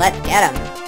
Let's get him.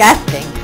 Disgusting.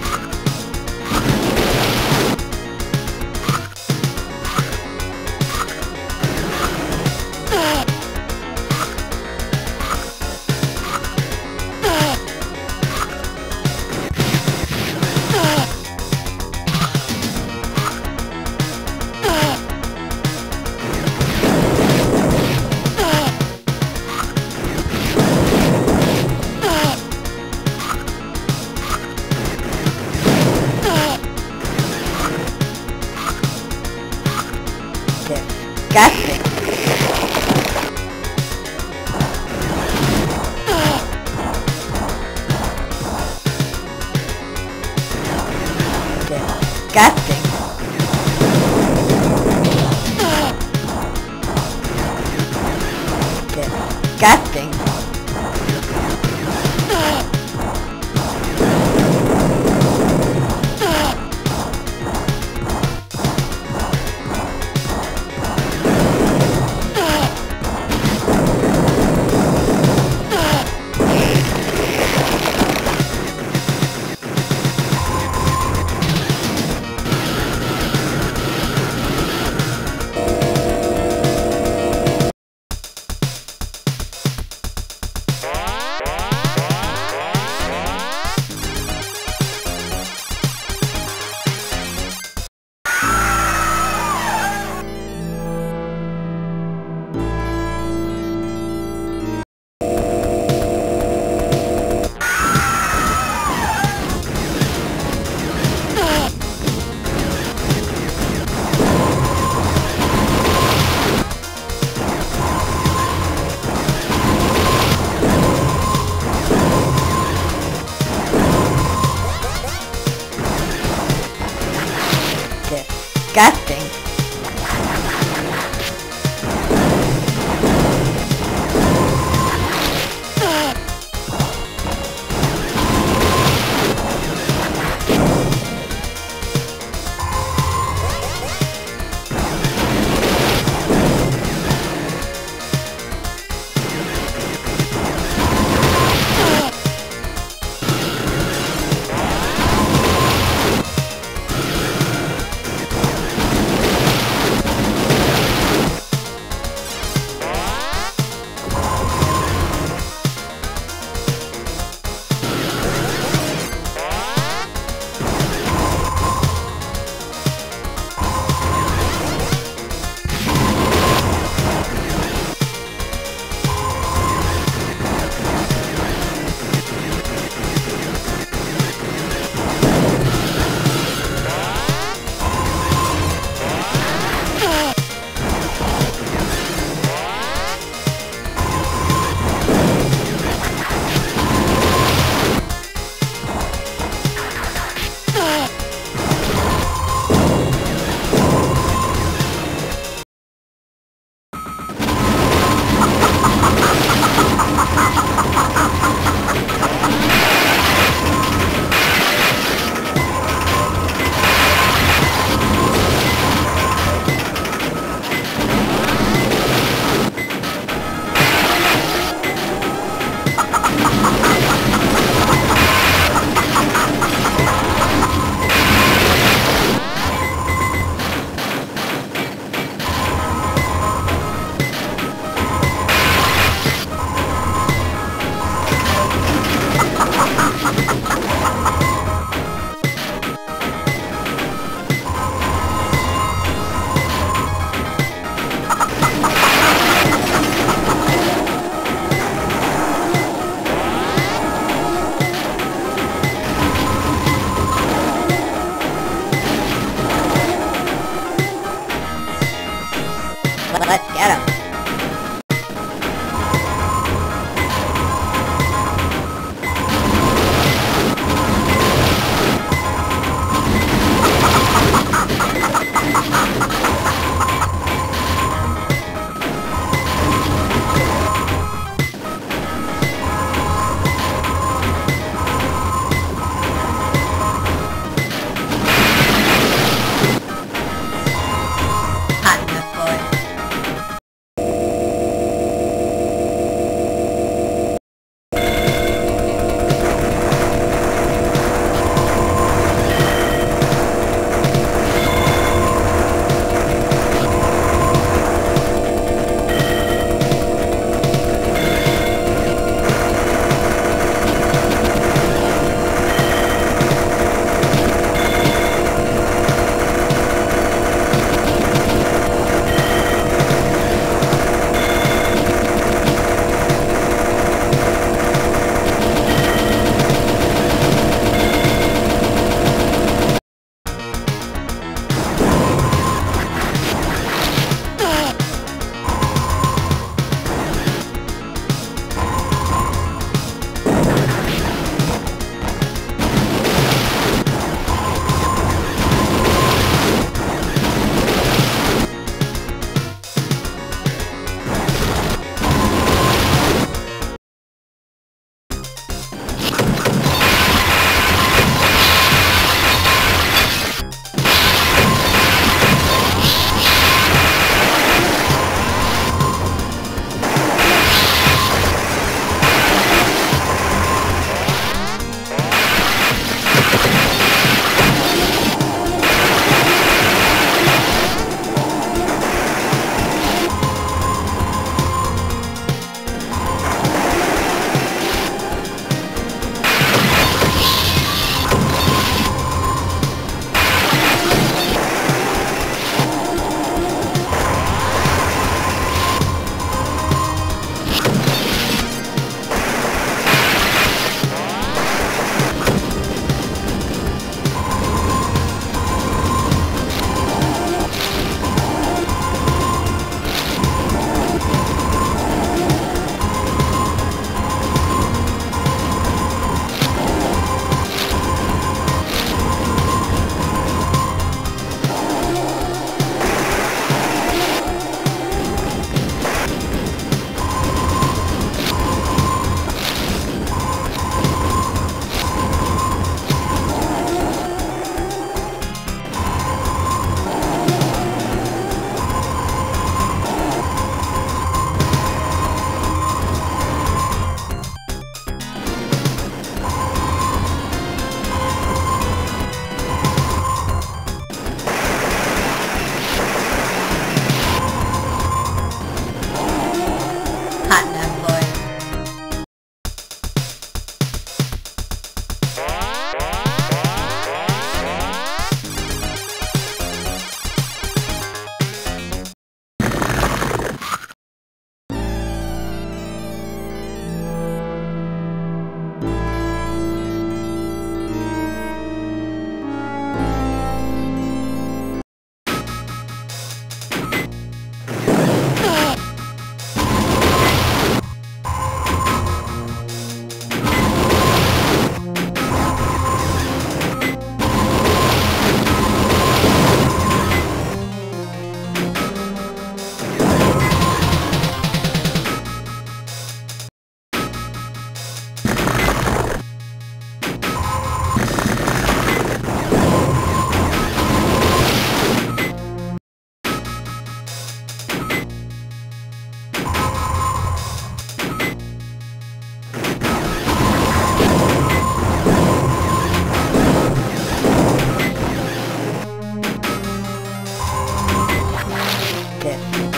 Let's get him.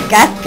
Disgusting.